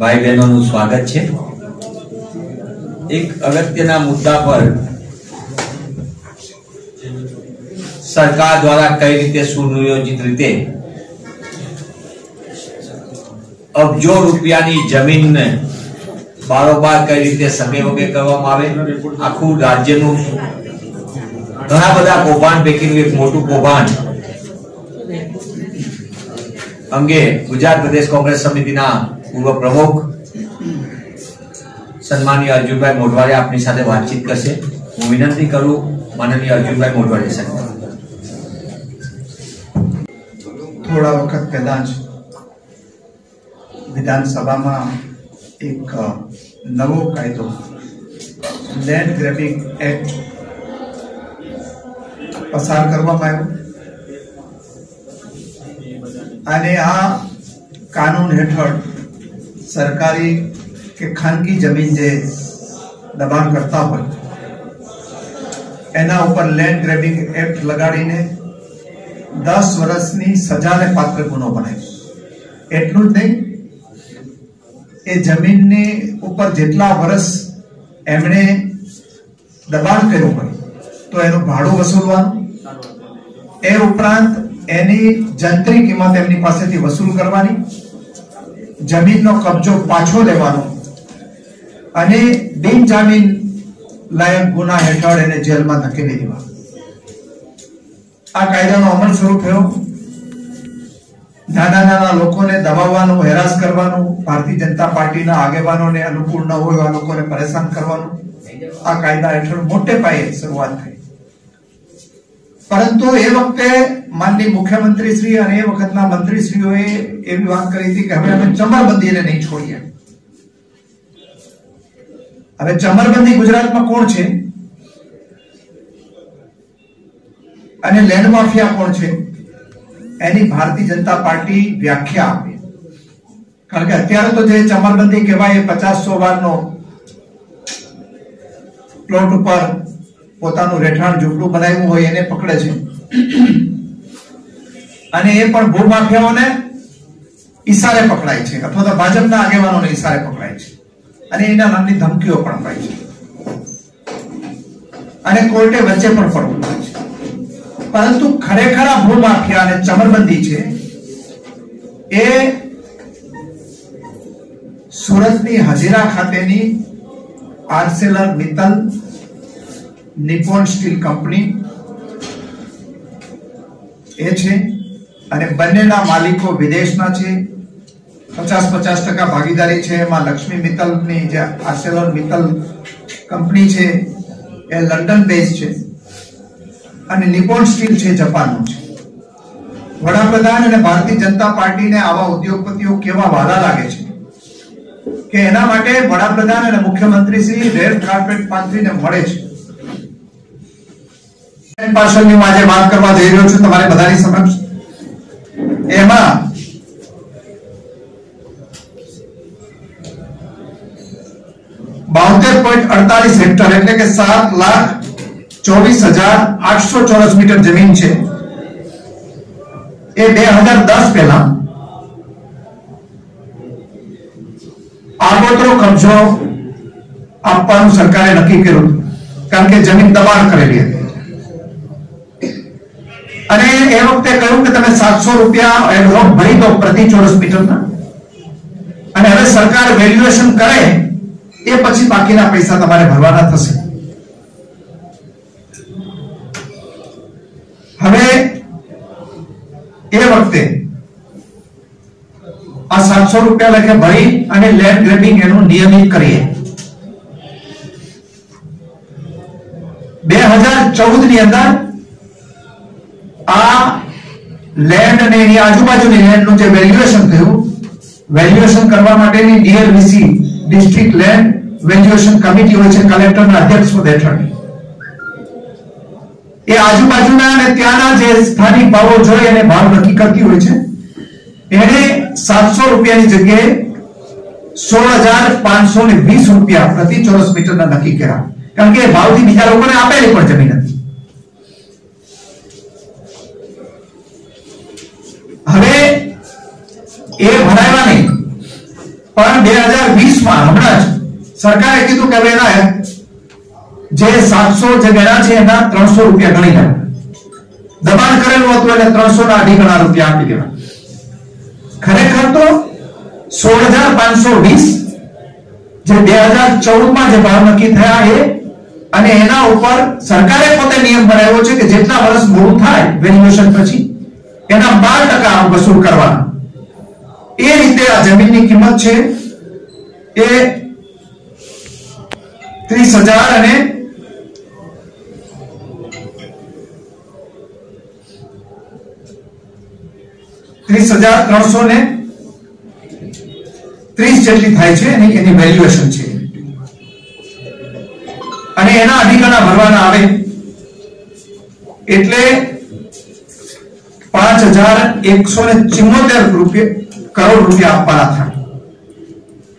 ભાઈ બહેનોનું સ્વાગત છે એક અગત્યના મુદ્દા પર સરકાર દ્વારા કઈ રીતે સુનિયોજિત રીતે અબજો રૂપિયાની જમીનને બારોબાર કઈ રીતે સગે વગે કરવામાં આવે, આખું રાજ્યનું ઘણા બધા કૌભાંડ પૈકીનું એક મોટું કૌભાંડ અંગે ગુજરાત પ્રદેશ કોંગ્રેસ સમિતિના પૂર્વ પ્રમુખ સન્માનીય અર્જુનભાઈ મોઢવાડિયા આપની સાથે વાતચીત કરશે. હું વિનંતી કરું માનનીય અર્જુનભાઈ મોઢવાડિયા સાહેબ. થોડા વખત પહેલા જ વિધાનસભામાં એક નવો કાયદો, લેન્ડ ગ્રેબિંગ એક્ટ પસાર કરવામાં આવ્યો. અને આ કાનૂન હેઠળ સરકારી કે ખાનગી જમીન જે દબાણ કરતા હોય, એના ઉપર લેન્ડ ગ્રેબિંગ એક્ટ લગાડીને દસ વર્ષની સજાને પાત્ર ગુનો બનાવ્યો. એટલું જ નહીં, એ જમીનની ઉપર જેટલા વર્ષ એમણે દબાણ કર્યું હોય, તો એનું ભાડું વસૂલવાનું. એ ઉપરાંત એની જંત્રી કિંમત એમની પાસેથી વસૂલ કરવાની. જમીનનો કબજો પાછો લેવાનો. અને બિનજામીન લાયક ગુના હેઠળ એને જેલમાં ધકેલી દેવા. આ કાયદાનો અમલ શરૂ થયો. નાના નાના લોકોને દબાવવાનું, હેરાસ કરવાનું, ભારતીય જનતા પાર્ટીના આગેવાનોને અનુકૂળ ન હોય એવા લોકોને પરેશાન કરવાનું. આ કાયદા હેઠળ મોટે પાયે શરૂઆત થઈ. પરંતુ એ વખતે માનની મુખ્યમંત્રી શ્રી અને એ વખતના મંત્રીશ્રીઓએ એવી વાત કરી હતી કે હવે અમે ચમરબંધીને નહીં છોડીએ. હવે ચમરબંધી ગુજરાતમાં કોણ છે? અને લેન્ડ માફિયા કોણ છે? એની ભારતીય જનતા પાર્ટી વ્યાખ્યા આપી. કારણ કે અત્યારે તો જે ચમરબંધી કહેવાય એ પચાસ સો વારનો પ્લોટ ઉપર પોતાનું રહેઠાણ ઝૂંપડું બનાવ્યું હોય એને પકડે છે. અને એ પણ ભૂમાફિયાઓને ઈશારે પકડાય છે, અથવા તો ભાજપના આગેવાનોને ઈશારે પકડાય છે. અને એના નામની ધમકીઓ પણ અપાય છે. અને કોર્ટે વચ્ચે પણ પડવું પડે છે. પરંતુ ખરેખર આ ભૂમાફિયા અને ચમરબંધી છે, એ સુરતની હજીરા ખાતેની Arcelor Mittal Nippon Steel company એ છે અને બંનેના માલિકો વિદેશના છે. પચાસ પચાસ ટકા ભાગીદારી છે. એમાં લક્ષ્મી મિત્તલની જે આર્સેલર મિત્તલ કંપની છે, એ લંડન બેઝ છે. અને નિપોન સ્ટીલ છે જપાનનું છે. વડાપ્રધાન અને ભારતીય જનતા પાર્ટીને આવા ઉદ્યોગપતિઓ કેવા વાલા લાગે છે? કે એના માટે વડાપ્રધાન અને મુખ્યમંત્રી શ્રી રેડ કાર્પેટ પાથરીને મળે છે. પાર્સલની હું આજે વાત કરવા જઈ રહ્યો છું, તમારે બધાની સમક્ષ. એમાં બાવતેર પોઈન્ટ અડતાલીસ હેક્ટર, એટલે કે સાત લાખ ચોવીસ હજાર આઠસો ચોરસ મીટર જમીન છે. એ બે હજાર દસ પહેલા આગોતરો કબજો આપવાનું સરકારે નક્કી કર્યું કારણ કે જમીન દબાણ કરેલી હતી. અને એ વખતે કહ્યું કે તમે સાતસો રૂપિયા એડવોક ભરી દો પ્રતિ ચોરસ મીટરના. અને હવે સરકાર વેલ્યુએશન કરે, એ પછી બાકીના પૈસા તમારે ભરવાના થશે. હવે એ વખતે આ સાતસો રૂપિયા લખે ભરી અને લેન્ડ ગ્રેબિંગ એનું નિયમિત કરીએ. બે હજાર ચૌદની અંદર આ લેન્ડ અને એની આજુબાજુની લેન્ડનું જે વેલ્યુએશન થયું વેલ્યુએશન કરવા માટેની DLVC district land valuation committee હોય છે કલેક્ટરના અધ્યક્ષ પદ હેઠળ એ આજુબાજુના અને ત્યાંના જે સ્થાનિક ભાવો જોઈ અને ભાવ નક્કી કરતી હોય છે, એને સાતસો રૂપિયાની જગ્યાએ સોળ હજાર પાંચસો ને વીસ રૂપિયા પ્રતિ ચોરસ મીટરના નક્કી કર્યા. કારણ કે એ ભાવથી બીજા લોકોને આપેલી પણ જમીન હતી હવે એ ભરાયા નહીં. પણ બે હજાર વીસમાં હમણાં જ સરકારે કીધું કે હવે એના જે સાતસો જે ગણા છે એના ત્રણસો રૂપિયા ગણી લેવા દબાણ કરેલું હતું એટલે ત્રણસો ના અઢી ગણા રૂપિયા આપી દેવા. ખરેખર તો સોળ હજાર પાંચસો વીસ જે બે હજાર ચૌદમાં જે ભાવ નક્કી થયા એ અને એના ઉપર સરકારે પોતે નિયમ બનાવ્યો છે કે જેટલા વર્ષ મોડું થાય વેલ્યુએશન પછી એના બાર ટકા વસૂલ કરવાના. એ રીતે આ જમીનની કિંમત છે એ ત્રીસ હજાર અને ત્રીસ હજાર ત્રણસો ને ત્રીસ જેટલી થાય છે અને એની વેલ્યુએશન છે. અને એના અધિકારના ભરવાના આવે. એટલે પાંચ હજાર એકસો ને ચુમ્મોતેર રૂપિયા કરોડ રૂપિયા આપવાના થાય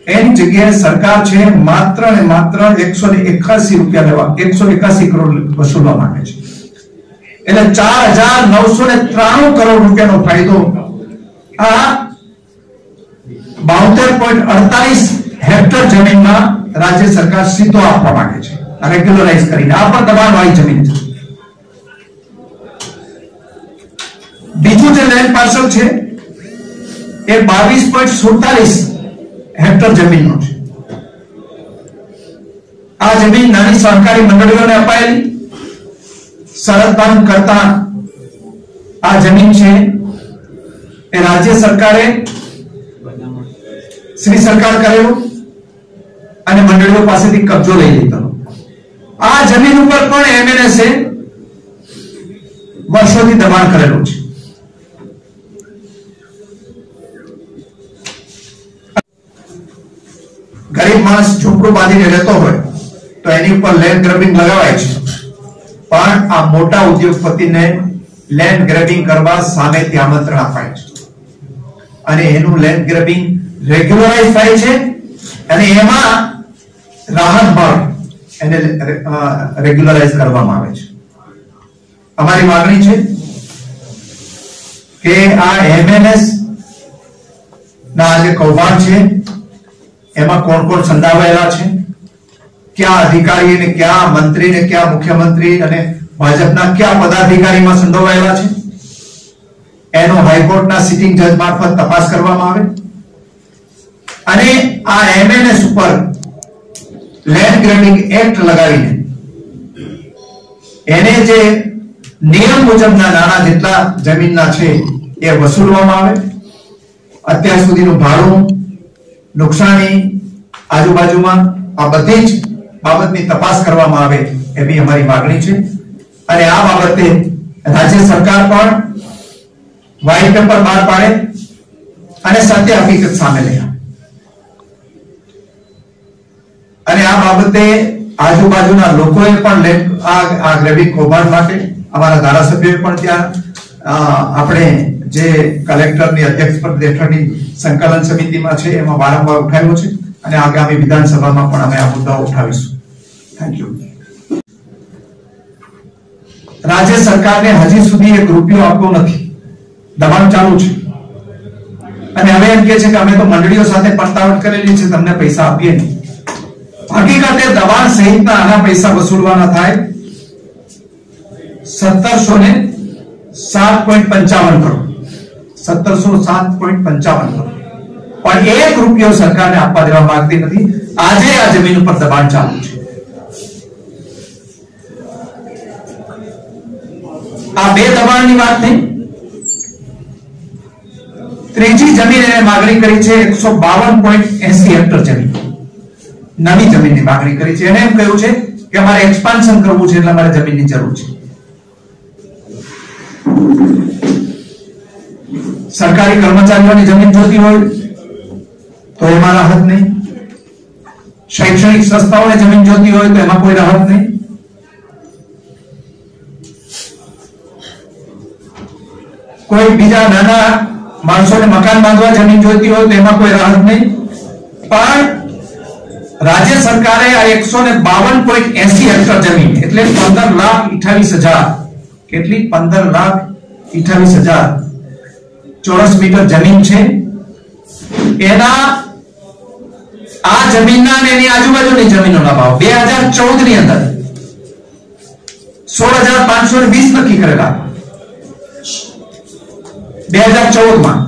એની જગ્યાએ સરકાર છે માત્ર ને માત્ર એકસો ને એકાસી રૂપિયા લેવા, એકસો એકાસી કરોડ વસૂલવા માંગે છે. એટલે ચાર હજાર નવસો ને ત્રાણું કરોડ રૂપિયાનો ફાયદો આ બાવતેર પોઈન્ટ અડતાલીસ હેક્ટર જમીનમાં રાજ્ય સરકાર સીધો આપવા માંગે છે રેગ્યુલરાઇઝ કરીને. આ પણ દબાણ વાળી જમીન છે. બીજું જે લેન્ડ પાર્સલ છે એ બાવીસ પોઈન્ટ સુડતાલીસ હેક્ટર જમીનનો છે. આ જમીન નાની સહકારી મંડળીઓને અપાયેલી. શરત બંધ કરતા આ જમીન છે એ રાજ્ય સરકારે શ્રી સરકાર કરેલું અને મંડળીઓ પાસેથી કબજો લઈ લીધો. આ જમીન ઉપર પણ એમએનએસે વર્ષોથી દબાણ કરેલું છે. ગરીબ માણસ ઝૂંપડું બાંધીને રહેતો હોય, તો એની ઉપર લેન્ડ ગ્રેબિંગ લગાવાય છે. પણ આ મોટા ઉદ્યોગપતિને લેન્ડ ગ્રેબિંગ કરવા સામેથી આમંત્રણ અપાય છે. અને એનું લેન્ડ ગ્રેબિંગ રેગ્યુલરાઇઝ થાય છે અને એમાં રાહત મળે એને રેગ્યુલરાઇઝ કરવામાં આવે છે. અમારી માંગણી છે કે આ એમએનએસ ના જે કૌભાંડ છે. એમાં કોણ કોણ સંડાવાયેલા છે? કયા અધિકારી ને કયા મંત્રી ને કયા મુખ્યમંત્રી અને ભાજપના કયા પદાધિકારીમાં સંડોવાયેલા છે? એનો હાઈકોર્ટના સિટિંગ જજ મારફત તપાસ કરવામાં આવે. અને આ એમએનએસ ઉપર લેન્ડ ગ્રેબિંગ એક્ટ લગાવીને એને જે નિયમ મુજબના નાણાં જેટલા જમીનના છે એ વસૂલવામાં આવે. અત્યાર સુધીનું ભાડું નુકસાની આજુબાજુમાં આ બધી જ બાબતની તપાસ કરવામાં આવે એવી અમારી માગણી છે. અને આ બાબતે રાજ્ય સરકાર પણ વ્હાઇટ પેપર બહાર પાડે અને સત્ય હકીકત સામે લઈ અને આ બાબતે આજુબાજુના લોકોએ પણ આ ગ્રેવિક કૌભાંડ માટે અમારા ધારાસભ્યોએ પણ ત્યાં આપણે જે કલેક્ટરની અધ્યક્ષ પદ હેઠળની સંકલન સમિતિમાં છે, એમાં વારંવાર ઉઠાવ્યો છે અને આગામી વિધાનસભામાં પણ અમે આ મુદ્દાઓ ઉઠાવીશું. થેન્ક યુ રાજ્ય સરકારને હજી સુધી એક રૂપિયો આપ્યો નથી. દબાણ ચાલુ છે. અને હવે એમ કે છે કે અમે તો મંડળીઓ સાથે પસ્તાવટ કરેલી છે, તમને પૈસા આપીએ નહીં. હકીકતે દબાણ સહિતના આના પૈસા વસૂલવાના થાય સત્તરસો ને સાત પોઈન્ટ પંચાવન કરોડ. સત્તરસો સાત પોઈન્ટ પંચાવન પણ એક રૂપિયો સરકારને આપવા દેવા માંગતી નથી. આજે આ જમીન ઉપર દબાણ ચાલુ છે. આ બે દબાણની વાત થઈ ત્રીજી જમીન એને માગણી કરી છે એકસો બાવન પોઈન્ટ એસી હેક્ટર જમીન. નવી જમીનની માગણી કરી છે. એને એમ કહ્યું છે કે અમારે એક્સપાન્શન કરવું છે એટલે અમારે જમીનની જરૂર છે. સરકારી કર્મચારીઓની જમીન જોતી હોય, તો એમાં રાહત નહીં. શૈક્ષણિક સંસ્થાઓને જમીન જોતી હોય, તો એમાં કોઈ રાહત નહીં. કોઈ બીજા નાના માણસોને મકાન બાંધવા જમીન જોઈતી હોય, તો એમાં કોઈ રાહત નહીં. પણ રાજ્ય સરકારે આ એકસો ને બાવન પોઈન્ટ એસી હેક્ટર જમીન, એટલે પંદર લાખ અઠાવીસ હજાર, કેટલી? પંદર લાખ અઠાવીસ હજાર ચોરસ મીટર જમીન છે. એના આ જમીનના અને એની આજુબાજુની જમીનોના ભાવ બે હજાર ચૌદની અંદર સોળ હજાર પાંચસો વીસ નક્કી કરેલા. બે હજાર ચૌદમાં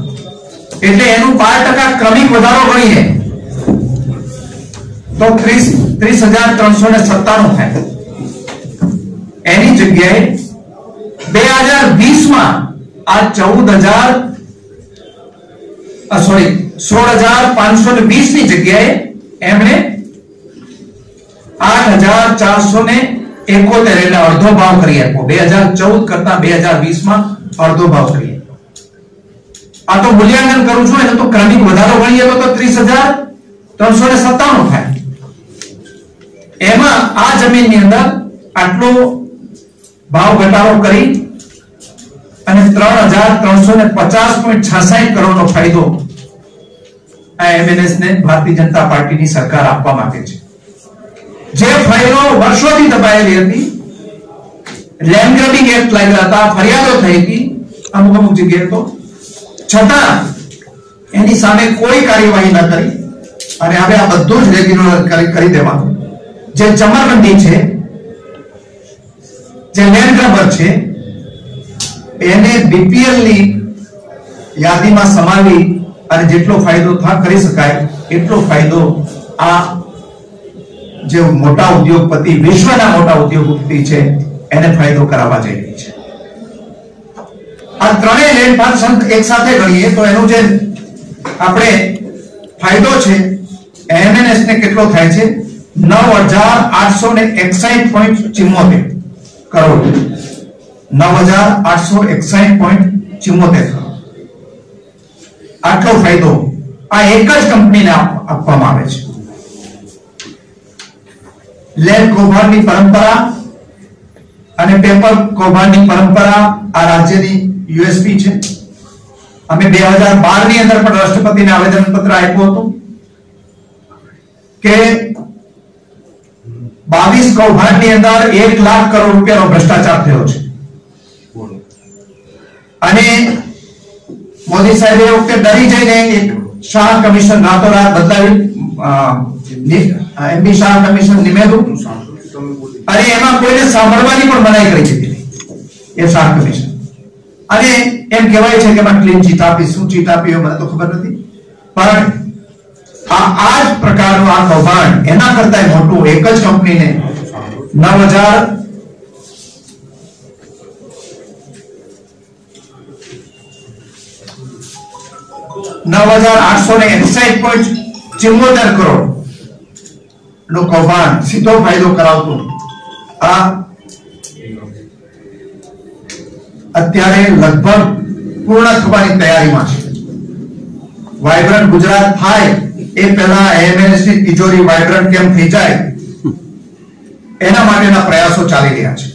એટલે એનું બાર ટકા ક્રમિક વધારો ગણીએ તો ત્રીસ ત્રીસ હજાર ત્રણસો ને સત્તાણું થાય. એની જગ્યાએ બે હજાર વીસમાં આ ચૌદ હજાર સોરી સોળ હજાર પાંચસો ને વીસની જગ્યાએ એમણે આઠ હજાર ચારસો ને એકોતેર એટલે અડધો ભાવ કરી આપ્યો. બે હજાર ચૌદ કરતા બે હજાર વીસમાં અડધો ભાવ કરી આ તો મૂલ્યાંકન કરું છું, એનો તો ક્રમિક વધારો ગણીએ તો ત્રીસ હજાર ત્રણસો ને સત્તાણું થાય. એમાં આ જમીનની અંદર આટલો ભાવ ઘટાડો કરી અને ત્રણ હજાર ત્રણસો ને પચાસ પોઈન્ટ છાસઠ કરોડનો ફાયદો આ એમએનએસ ને ભારતીય જનતા પાર્ટીની સરકાર આપવા માંગે છે. જે ફાઇલો વર્ષોથી દબાયેલી હતી લેન્ડ ગ્રેબિંગ એક્ટ લાગ્યા હતા, ફરિયાદો થઈ હતી, અમુક અમુક જગ્યાએ તો. છતાં એની સામે કોઈ કાર્યવાહી ન કરી, અને હવે આ બધું જ રેગ્યુલર કરી કરી દેવાનું. જે ચમરબંધી છે, જે લેન્ડ ગ્રેબર છે, એને બીપીએલની યાદીમાં સમાવી અને જેટલો ફાયદો થા કરી શકાય, એટલો ફાયદો આ જે મોટા ઉદ્યોગપતિ, વિશ્વના મોટા ઉદ્યોગપતિ છે, એને ફાયદો કરાવવા જઈ રહી છે. આ ત્રણેય લેન્ડ પાર્સલ એક સાથે ગણીએ તો એનો જે આપણે ફાયદો છે એમએનએસ ને કેટલો થાય છે? નવ હજાર આઠસો ને એકસાઠ પોઈન્ટ ચિમ્મોતેર કરોડ. નવ હજાર આઠસો એકસાઠ પોઈન્ટ ચિમ્મોતેર કરોડ. આટલો ફાયદો આ એક જ કંપનીને આપવામાં આવે છે. લેબ કૌભાંડની પરંપરા અને પેપર કૌભાંડની પરંપરા આ રાજ્યની યુએસપી છે. અમે બે હજાર બારની અંદર પણ રાષ્ટ્રપતિને આવેદન પત્ર આપ્યું હતું કે બાવીસ કૌભાંડની અંદર એક લાખ કરોડ રૂપિયાનો ભ્રષ્ટાચાર થયો છે. અને મોદી સાહેબે વખતે ડરી જઈને એક શાહ કમિશન રાતોરાત બદલાવી એમબી શાહ કમિશન નિમેલું. અને એમાં કોઈને સાંભળવાની પણ મનાઈ કરી દીધી એ શાહ કમિશન. અને એમ કહેવાય છે કે એમાં ક્લીન ચીટ આપી, શું ચીટ આપી મને તો ખબર નથી. પણ આ આ જ પ્રકારનું આ કૌભાંડ એના કરતા મોટું એક જ કંપનીને નવ હજાર નવ હજાર આઠસો ને એકસાઠ પોઈન્ટ ચિમ્મોતેર કરોડ. નું કૌભાંડ, સીધો ફાયદો કરાવતું. આ અત્યારે લગભગ પૂર્ણ થવાની તૈયારીમાં છે. વાઇબ્રન્ટ ગુજરાત થાય એ પહેલા એમએનએસની તિજોરી વાઇબ્રન્ટ કેમ થઈ જાય? એના માટેના પ્રયાસો ચાલી રહ્યા છે.